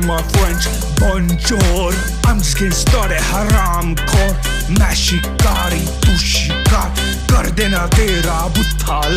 my French bonjour I'm just getting started haram core Mashikari, tushikar तू शिकार कर देना